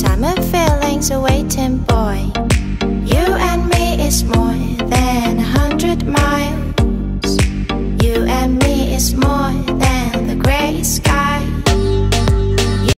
summer feelings awaiting boy. You and me is more than a hundred miles. You and me is more than the gray sky.